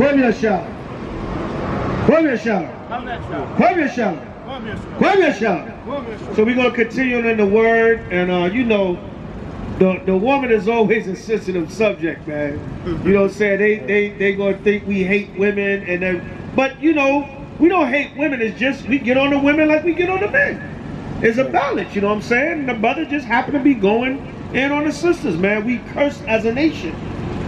Kwame Shala. Kwame Shala. Kwame Shala. Kwame Shala. So we're gonna continue in the word, and uh, you know, the the woman is always a sensitive subject, man. You know what I'm saying? They they they gonna think we hate women, and then, but you know, we don't hate women. It's just we get on the women like we get on the men. It's a balance, you know what I'm saying? And the brother just happen to be going in on the sisters, man. We curse as a nation.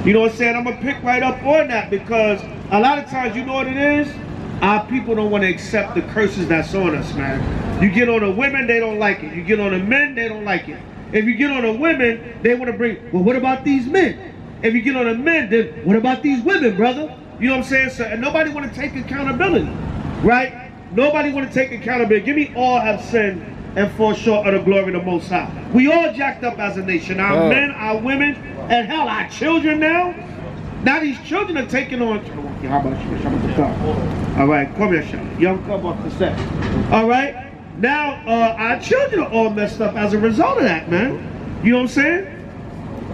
You know what I'm saying? I'm gonna pick right up on that because a lot of times, you know what it is? Our people don't want to accept the curses that's on us, man. You get on the women, they don't like it. You get on the men, they don't like it. If you get on the women, they want to bring, well, what about these men? If you get on the men, then what about these women, brother? You know what I'm saying? So, and nobody want to take accountability, right? Nobody want to take accountability. Give me all have sinned and fall short of the glory of the Most High. We all jacked up as a nation. Our Oh. men, our women, and hell, our children now. Now these children are taking on. How about you? How about the car? All right, come here, Sean. Young come off the set. All right. Now uh, our children are all messed up as a result of that, man. You know what I'm saying?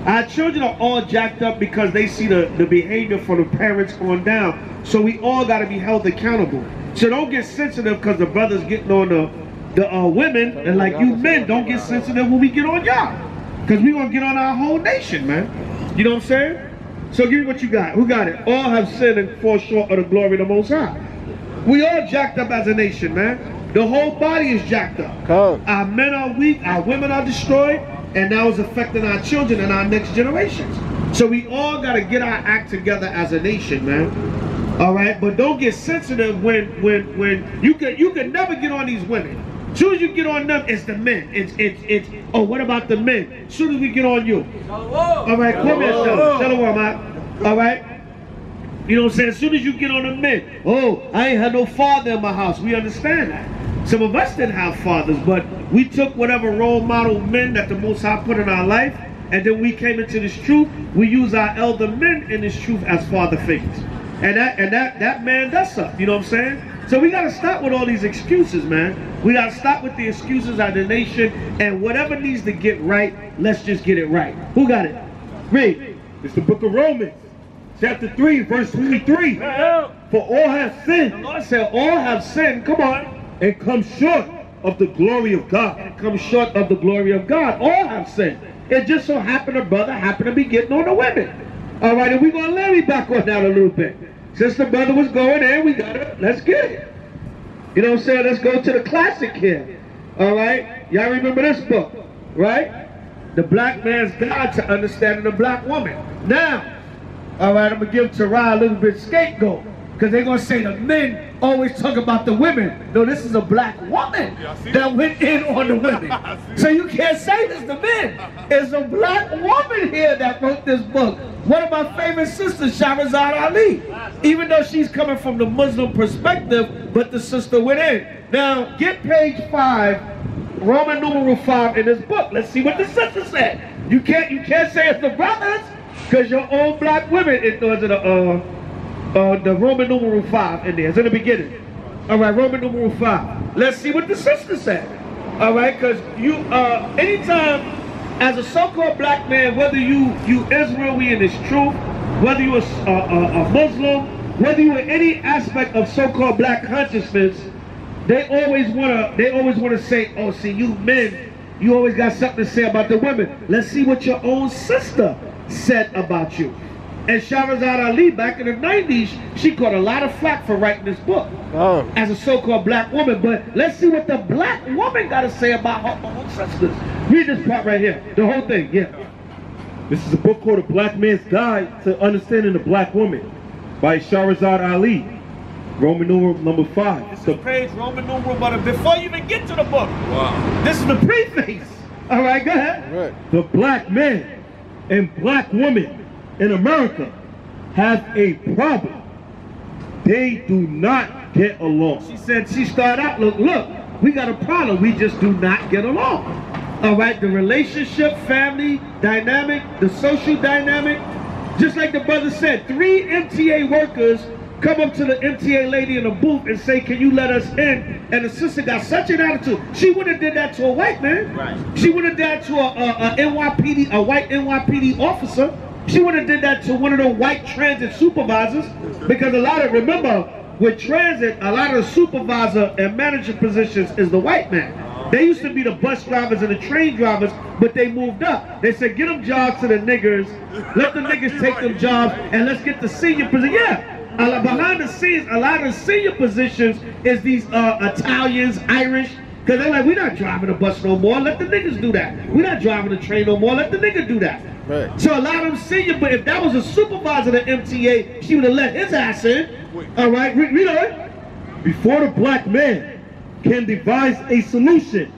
Our children are all jacked up because they see the, the behavior from the parents on down. So we all got to be held accountable. So don't get sensitive because the brothers getting on the, the uh, women. And like you men, don't get sensitive when we get on y'all. Because we going to get on our whole nation, man. You know what I'm saying? So give me what you got. Who got it? All have sinned and fall short of the glory of the Most High. We all jacked up as a nation, man. The whole body is jacked up. Come. Our men are weak, our women are destroyed, and now it's affecting our children and our next generations. So we all got to get our act together as a nation, man. All right, but don't get sensitive when when when you can you can never get on these women. Soon as you get on them, it's the men. It's it's it's. Oh, what about the men? Soon as we get on you. All right, come here, Shalom. Shalom. All right. You know what I'm saying? As soon as you get on the men, oh, I ain't had no father in my house. We understand that. Some of us didn't have fathers, but we took whatever role model men that the Most High put in our life, and then we came into this truth. We use our elder men in this truth as father figures, and that and that that man does up. You know what I'm saying? So we gotta stop with all these excuses, man. We gotta stop with the excuses of the nation, and whatever needs to get right, let's just get it right. Who got it? Read. It's the book of Romans, chapter 3, verse 23. For all have The sinned Lord said, all have sinned. Come on. and come short of the glory of God. and come short of the glory of God. All have sinned. It just so happened a brother happened to be getting on the women. All right, and we're going to Larry back on that a little bit. Since the brother was going in, we got to, let's get it. You know what I'm saying? Let's go to the classic here. All right? Y'all remember this book, right? The Black Man's Guide to Understanding the Black Woman. Now, all right, I'm going to give Tara a little bit of scapegoat. Because they're going to say the men always talk about the women. No, this is a black woman that went in on the women. So you can't say this to men. It's a black woman here that wrote this book. One of my favorite sisters, Shahrazad Ali. Even though she's coming from the Muslim perspective, but the sister went in. Now, get page five, Roman numeral five in this book. Let's see what the sister said. You can't you can't say it's the brothers, because your own black women it was in the uh uh, the Roman numeral 5 in there. It's in the beginning. All right, Roman numeral 5. Let's see what the sister said. All right, because you, uh, anytime as a so-called black man, whether you, you Israel, we in this truth, whether you a, a, a, Muslim, whether you in any aspect of so-called black consciousness, they always want to, they always want to say, oh, see, you men, you always got something to say about the women. Let's see what your own sister said about you. And Shahrazad Ali, back in the 90s, she caught a lot of flack for writing this book Come. as a so-called black woman. But let's see what the black woman got to say about her own sisters. Read this part right here. The whole thing, yeah. This is a book called A Black Man's Guide to Understanding the Black Woman by Shahrazad Ali, Roman numeral number 5. This is page Roman numeral, but before you even get to the book, wow. this is the preface. All right, go ahead. Right. The black man and black woman in America have a problem. They do not get along. She said she started out, look, look, we got a problem. We just do not get along. All right, the relationship, family dynamic, the social dynamic. Just like the brother said, three MTA workers come up to the MTA lady in the booth and say, can you let us in? And the sister got such an attitude. She would have did that to a white man. Right. She would have done that to a, a, a NYPD, a white NYPD officer. She would have did that to one of the white transit supervisors because a lot of remember with transit, a lot of the supervisor and manager positions is the white man. They used to be the bus drivers and the train drivers, but they moved up. They said, get them jobs to the niggers, let the niggers take them jobs, and let's get the senior position. Yeah, a behind the scenes, a lot of senior positions is these uh, Italians, Irish, because they're like, we're not driving the bus no more, let the niggers do that. We're not driving the train no more, let the nigga do that. Right. So a lot of them senior, but if that was a supervisor of the MTA, she would have let his ass in. All right, read, read on. Before the black man can devise a solution,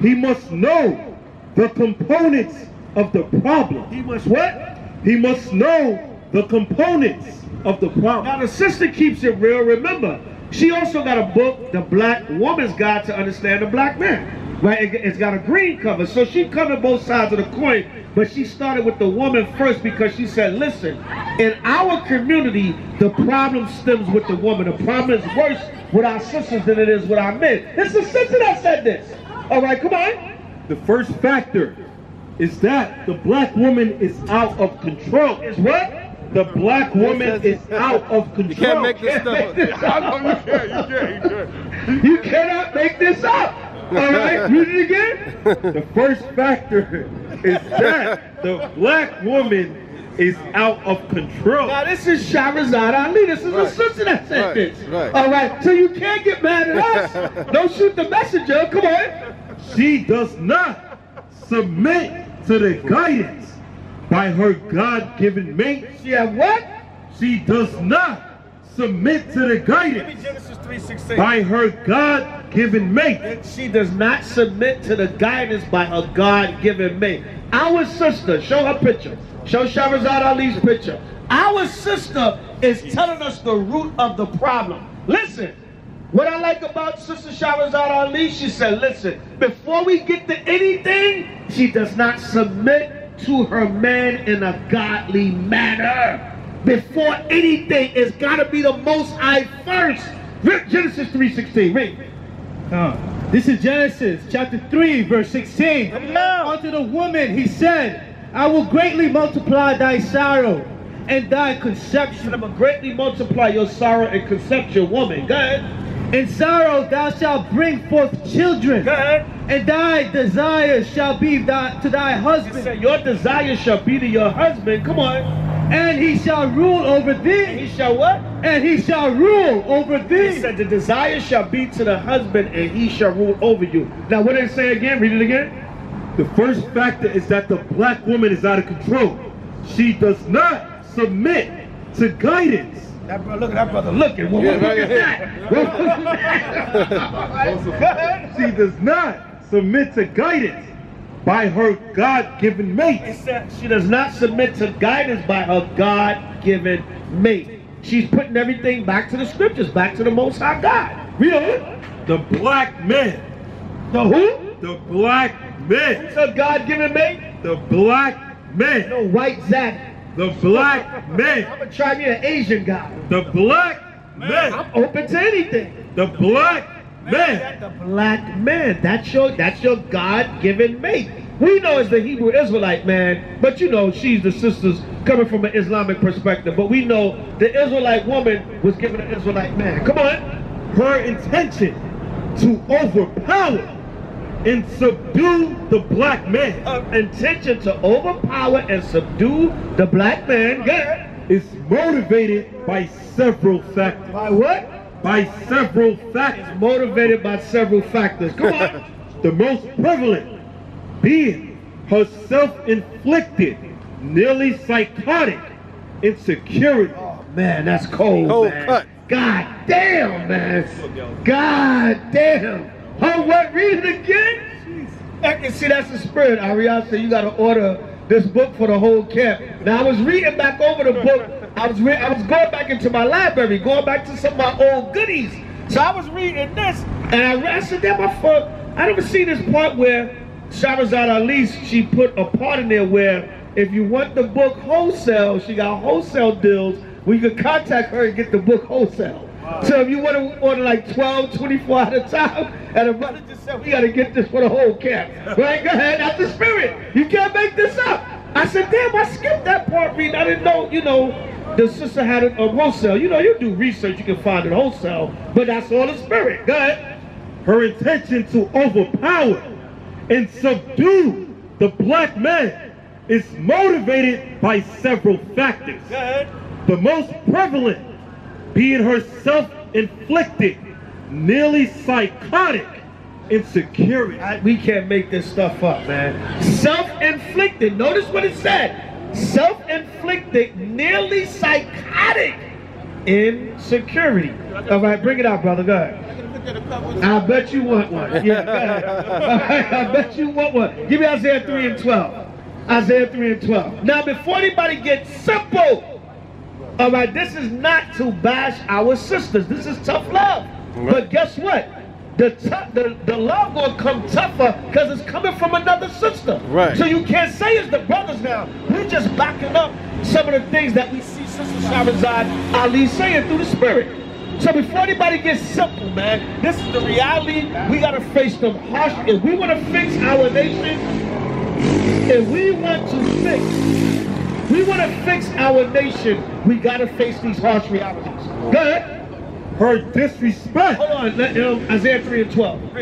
he must know the components of the problem. He must what? He must know the components of the problem. Now the sister keeps it real. Remember, she also got a book, The Black Woman's Guide to Understand the Black Man. Right? It, has got a green cover, so she covered both sides of the coin. But she started with the woman first because she said, "Listen, in our community, the problem stems with the woman. The problem is worse with our sisters than it is with our men." It's the sister that said this. All right, come on. The first factor is that the black woman is out of control. Is what? The black woman is out of control. You can't make this stuff. I know you can't. You can't. You can't. You cannot make this up. All right, read it again. The first factor is that the black woman is out of control. Now this is Shahrazad Ali. This is a Right. sister that said Right, this. right. All right, so you can't get mad at us. Don't shoot the messenger. Come on. She does not submit to the guidance by her God-given mate. She have what? She does not submit to the guidance Genesis 3:16. by her God-given mate. She does not submit to the guidance by her God-given mate. Our sister, show her picture. Show Shahrazad Ali's picture. Our sister is telling us the root of the problem. Listen, what I like about Sister Shahrazad Ali, she said, listen, before we get to anything, she does not submit to her man in a godly manner. Before anything, it's got to be the Most High first. Read Genesis 3.16, read. Uh, this is Genesis chapter 3, verse 16. Come. Unto the woman he said, I will greatly multiply thy sorrow and thy conception. I'm going to greatly multiply your sorrow and conception, woman. Go ahead. In sorrow thou shalt bring forth children, Go ahead. and thy desire shall be thy, to thy husband, said, Your desire shall be to your husband. Come on. and he shall rule over And thee, he shall what? And he shall rule over thee. He said, The desire shall be to the husband, and he shall rule over you. Now, what did it say again? Read it again. The first factor is that the black woman is out of control. She does not submit to guidance That brother, look at that brother looking. What, Yeah, what book right that? What book is that? She does not submit to guidance by her God-given mate. she does not submit to guidance by her God-given mate. She's putting everything back to the scriptures, back to the Most High God. Read on. The black man, The who? the black man, It's a God-given mate. the black man, No white Zach. the black men. I'm man, gonna try me an Asian guy. the black man, I'm open to anything. the black man. The black man. That's your that's your God-given mate. We know it's the Hebrew Israelite man, but you know she's the sisters coming from an Islamic perspective. But we know the Israelite woman was given an Israelite man. Come on. Her intention to overpower and subdue the black man Uh, intention to overpower and subdue the black man. Good. is motivated by several factors. By what? By several factors. Motivated by several factors. Come on. The most prevalent being her self-inflicted, nearly psychotic insecurity. Oh, man, that's cold, Cold man. cut. God damn, man. God damn. Oh, what? Read it again? I can see that's the spirit. Ariana said you got to order this book for the whole camp. Now, I was reading back over the book. I was re- I was going back into my library, going back to some of my old goodies. So I was reading this, and I, read, I said, "Damn, my fuck! I never seen this part where Shahrazad Ali she put a part in there where if you want the book wholesale, she got wholesale deals where you can contact her and get the book wholesale. So if you want to order like 12, 24 at a time, and the brother just said, we got to get this for the whole camp. Right? Go ahead. That's the spirit. You can't make this up. I said, damn, I skipped that part reading. I didn't know, you know, the sister had a, a wholesale. You know, you do research, you can find it wholesale, but that's all the spirit. Go ahead. Her intention to overpower and subdue the black man is motivated by several factors. The most prevalent being her self-inflicted, nearly psychotic insecurity. I- we can't make this stuff up, man. Self-inflicted. Notice what it said. Self-inflicted, nearly psychotic insecurity. All right, bring it out, brother. Go ahead. I bet you want one. Yeah, go ahead. All right, I bet you want one. Give me Isaiah 3 and 12. Isaiah 3 and 12. Now, before anybody gets simple, all right, this is not to bash our sisters. This is tough love. But guess what? The, tou- the the love gonna come tougher because it's coming from another sister. Right. So you can't say it's the brothers now. We're just backing up some of the things that we see Sister Shahrazad Ali saying through the spirit. So before anybody gets simple, man, this is the reality. We gotta face them harsh. If we want to fix our nation, if we want to fix, we want to fix our nation, we gotta face these harsh realities. Go ahead. Her disrespect. Hold on. Let, um, Isaiah 3 and 12.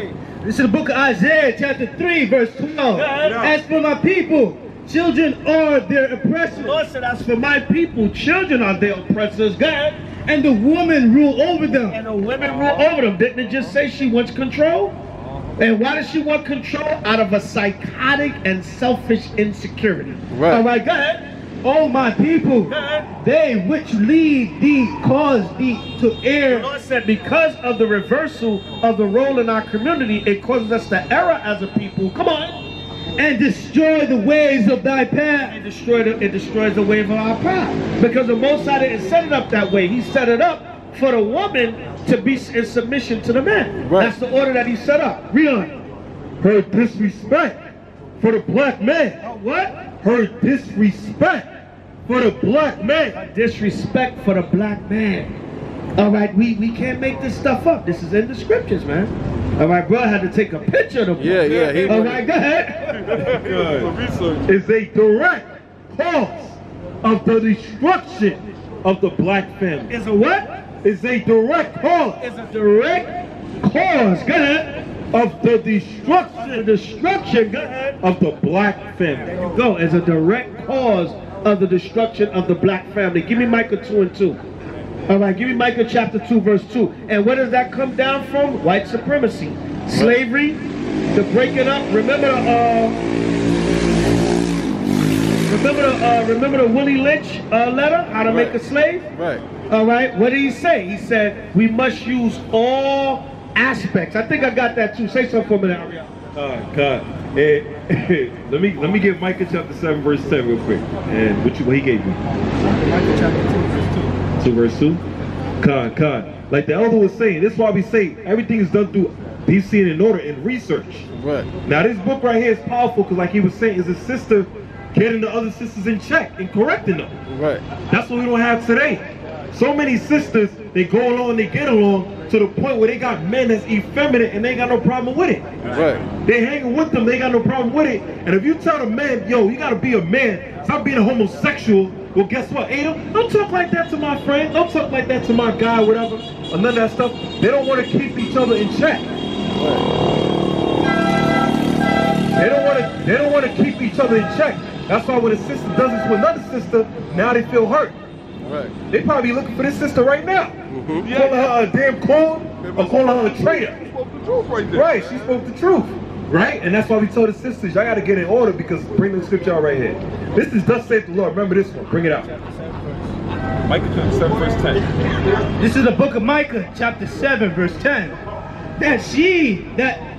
This is the book of Isaiah, chapter 3, verse 12. As for my people, children are their oppressors, Lord said, as for my people, children are their oppressors. Go ahead. And the woman rule over them. And the women rule over them. Didn't it just say she wants control? And why does she want control? Out of a psychotic and selfish insecurity. Right. All right, go ahead. O my people, they which lead thee cause thee to The err. Lord said, because of the reversal of the role in our community, it causes us to err as a people. Come on. And destroy the ways of thy path. destroys the, it destroys the way of our path. Because the Most High didn't set it up that way. He set it up for the woman to be in submission to the man. Right. That's the order that he set up. Read on. Her disrespect for the black man. What? Her disrespect for the black man. disrespect for the black man. All right, we, we can't make this stuff up. This is in the scriptures, man. All right, bro, I had to take a picture of the book. Yeah, yeah, he All wanted- right, go ahead. Is a direct cause of the destruction of the black family. Is a what? Is a direct cause Is a direct cause. Go ahead. of the The destruction destruction. Go ahead. of the black family. Go. As a direct cause of the destruction of the black family. Give me Micah 2 and 2. All right, give me Micah chapter 2, verse 2. And where does that come down from? White supremacy. Slavery, the breaking up. Remember the, uh, remember the, uh, remember the Willie Lynch uh, letter, How to Make a Slave? Right. All right, what did he say? He said, we must use all aspects. I think I got that too. Say something for me now, Ariel. Oh God. Eh, let me let me get Micah chapter 7 verse 10 real quick. And what you what he gave me. Two verse 2. Con, con. Like the elder was saying, this is why we say everything is done through DC and in order and research. Right. Now this book right here is powerful because like he was saying, is a sister getting the other sisters in check and correcting them. Right. That's what we don't have today. So many sisters, they go along, they get along to the point where they got men that's effeminate and they got no problem with it. Right. They hanging with them, they got no problem with it. And if you tell the man, yo, you gotta be a man, stop being a homosexual, well guess what, Adam? Don't talk like that to my friend, don't talk like that to my guy, whatever, or none of that stuff. They don't wanna keep each other in check. They don't wanna they don't wanna keep each other in check. That's why when a sister does this with another sister, now they feel hurt. Right. They probably looking for this sister right now. Mhm. Calling her a damn coon or calling her a traitor. She spoke the truth Right, she spoke the truth. Right? And that's why we told the sisters, y'all gotta get in order because bring the scripture out right here. This is thus saith the Lord. Remember this one. Bring it out. Micah chapter 7, verse 10. This is the book of Micah, chapter 7, verse 10. That she, that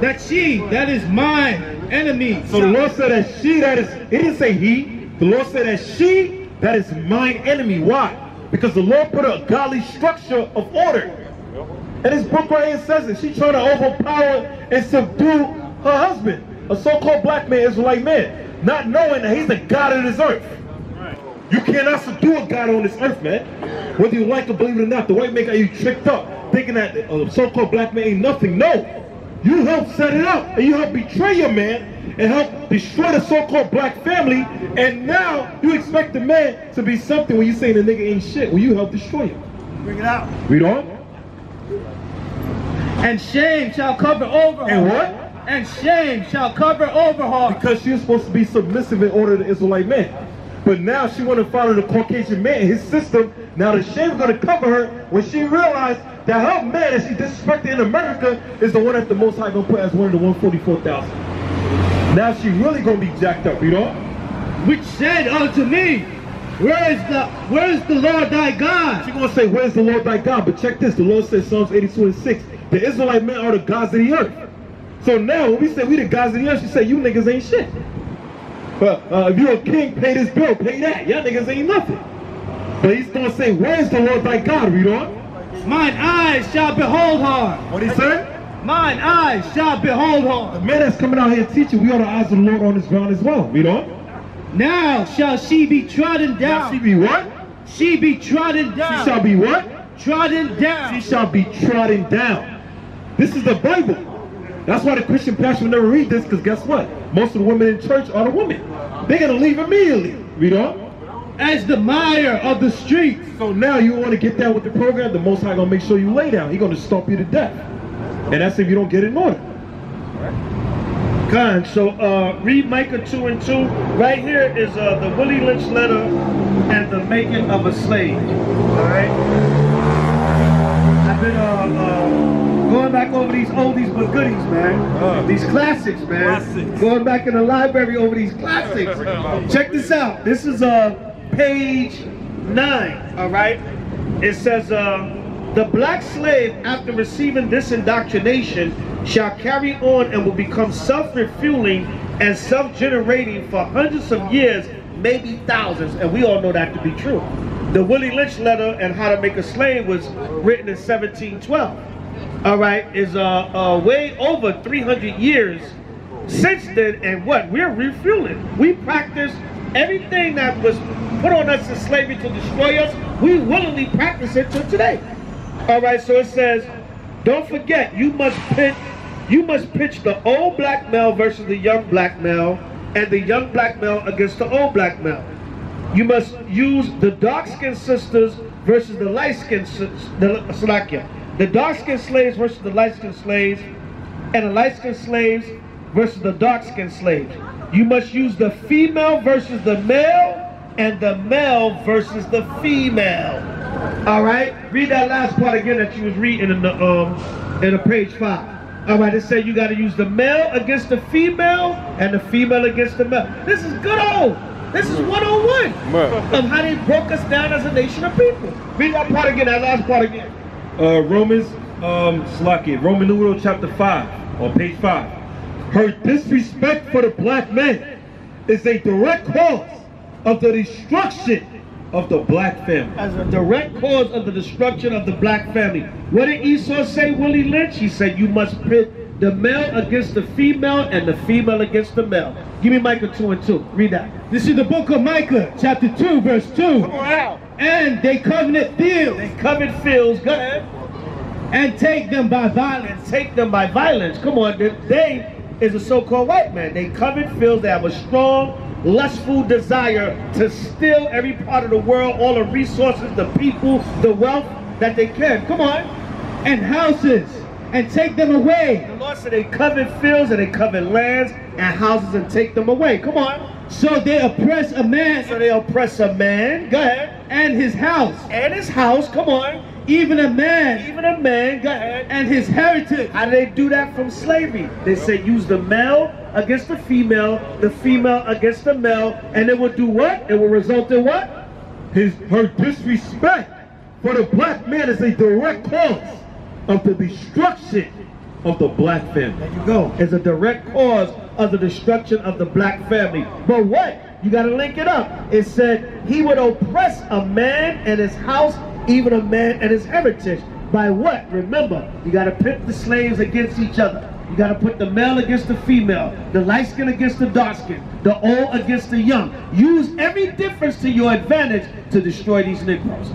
that she, that is mine enemy. So the Lord said that she that is, he didn't say he. The Lord said that she that is mine enemy. Why? Because the Lord put a godly structure of order. And this book right here says it. She's trying to overpower and subdue her husband, a so-called black man, Israelite man, not knowing that he's the God of this earth. You cannot subdue a God on this earth, man. Whether you like to believe it or not, the white man got you tricked up, thinking that a so-called black man ain't nothing. No. You helped set it up, and you helped betray your man, and help destroy the so-called black family, and now you expect the man to be something when you say the nigga ain't shit, when you help destroy him. Bring it out. Read on. And shame shall cover over her. And what? And shame shall cover over her. Because she was supposed to be submissive in order to Israelite man. But now she want to follow the Caucasian man, his system. Now the shame is going to cover her when she realized that her man that she disrespected in America is the one that the Most High going to put as one of the 144,000. Now she really going to be jacked up, you know? Which said unto me, Where is the where is the Lord thy God? She going to say, where's the Lord thy God? But check this, the Lord says Psalms 82 and 6, the Israelite men are the gods of the earth. So now when we say we the gods of the earth, she say you niggas ain't shit. But uh, if you're a king, pay this bill, pay that. Y'all niggas ain't nothing. But he's gonna say, where's the Lord thy God? Read on. Mine eyes shall behold her. What he say? Mine eyes shall behold her. The man that's coming out here teaching, we are the eyes of the Lord on this ground as well. Read on. Now shall she be trodden Now she down. be what? She be trodden down. She shall be what? trodden down. She shall be trodden down. This is the Bible. That's why the Christian pastor will never read this, because guess what? Most of the women in church are the women. They're gonna leave immediately. Read on. As the mire of the streets. So now you want to get down with the program, the Most High gonna make sure you lay down. He gonna stomp you to death. And that's if you don't get it in order. So uh, read Micah 2 and 2. Right here is uh, the Willie Lynch letter and the making of a slave. Alright? I've been uh, uh, going back over these oldies but goodies, man. Uh, these classics, man. classics. Going back in the library over these classics. Check this out. This is uh, page 9, alright? It says, uh, the black slave, after receiving this indoctrination, shall carry on and will become self-refueling and self-generating for hundreds of years, maybe thousands, and we all know that to be true. The Willie Lynch letter and How to Make a Slave was written in 1712. All right, is uh, uh way over 300 years since then, and what we're refueling. We practice everything that was put on us in slavery to destroy us. We willingly practice it till today. All right, so it says, don't forget, you must pitch, you must pitch the old black male versus the young black male, and the young black male against the old black male. You must use the dark-skinned sisters versus the light-skinned sis- the dark-skinned slaves versus the light-skinned slaves, and the light-skinned slaves versus the dark-skinned slaves. You must use the female versus the male, and the male versus the female. All right, read that last part again that you was reading in the um in the page five. All right, it said you got to use the male against the female and the female against the male. This is good old. This is 101 Bruh. of how they broke us down as a nation of people. Read that part again, that last part again. uh, Romans, um, Slaki, Roman numeral chapter 5, on page 5. Her disrespect for the black man is a direct cause of the destruction of the black family. As a direct cause of the destruction of the black family. What did Esau say, Willie Lynch? He said you must pit the male against the female and the female against the male. Give me Micah 2 and 2. Read that. This is the book of Micah, chapter 2, verse 2. Wow. And they covenant fields They covered fields, go ahead, and take them by violence. and take them by violence. Come on, they- is a so-called white man. They covered fields, they have a strong, lustful desire to steal every part of the world, all the resources, the people, the wealth that they can. Come on. and houses and take them away. The Lord said they covet fields and they covet lands and houses and take them away. Come on. So they oppress a man So they oppress a man. Go ahead. and his house, And his house. Come on. Even a man Even a man. Go ahead. and his heritage. How do they do that from slavery? They say use the male against the female, the female against the male, and it will do what? It will result in what? His, her disrespect for the black man is a direct cause of the destruction of the black family. There you go. is a direct cause of the destruction of the black family. But what? You got to link it up. It said he would oppress a man and his house, even a man and his heritage. By what? Remember, you got to pit the slaves against each other. You got to put the male against the female, the light skin against the dark skin, the old against the young. Use every difference to your advantage to destroy these Negroes.